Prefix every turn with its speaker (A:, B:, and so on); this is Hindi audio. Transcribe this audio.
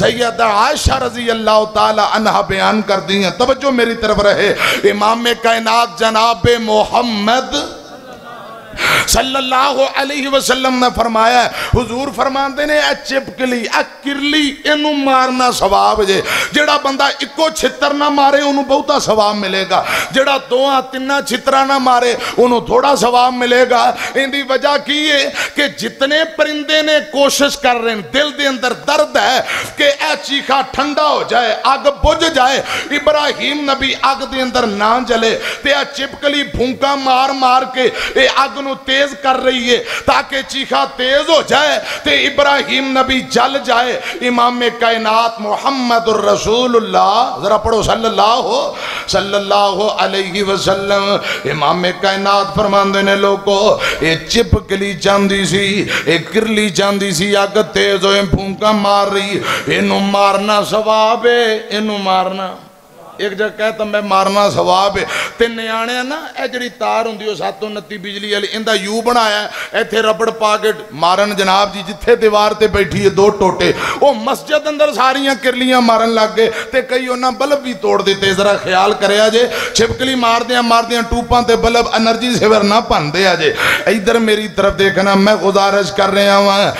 A: सैयद आयशा रज़ी अल्लाह अनहा बयान कर दी हैं। तवज्जो मेरी तरफ़ रहे। इमाम कायनात जनाब मोहम्मद सल्लल्लाहु अलैहि वसल्लम ने फरमाया, हुजूर फरमाते ने ए चिपकली ए किरली इनू मारना सवाब जे। जेड़ा बंदा इको छित्र ना मारे उन्होंने बहुता सवाब मिलेगा। जेड़ा दोआ तिना छित्रा ना मारे उन्होंने थोड़ा सवाब मिलेगा। इनकी वजह की है कि जितने परिंदे ने कोशिश कर रहे हैं, दिल के अंदर दर्द है कि चीखा ठंडा हो जाए अग बुझ जाए। इब्राहिम नबी अग के अंदर ना जले, ते आ चिपकली फूंका मार मार के ये अग नु तेज कर रही है, ताकि चीखा तेज हो जाए, ते इब्राहिम नबी जल जाए। इमाम कायनात मोहम्मद रसूलुल्लाह, जरा पढ़ो, सल्लल्लाहु सल्लल्लाहु अलैहि वसल्लम। इमाम कायनात फरमांदे ने, लोगो, ये चिपकली जांदी सी, ये किरली जांदी सी अग तेज होए फूंका मार रही इनू मारना सवाब है इनू मारना। एक जगह कहता तो मैं मारना सवाब है। तो न्याणे ना यह जी तार होंगी सत्त उन्ती बिजली वाली इनका यू बनाया इतने रबड़ पा के मारन जनाब जी, जिथे दीवार से बैठी है, दो टोटे। वो मस्जिद अंदर सारिया किरलियाँ मारन लग गए तो कई उन्हें बल्ब भी तोड़ दिते, जरा ख्याल कर जे। छिपकली मारद मारद टूपा तो बल्ब, एनर्जी सिवर ना भनते अजे इधर मेरी तरफ़ देखना, मैं गुजारिश कर रहा वहाँ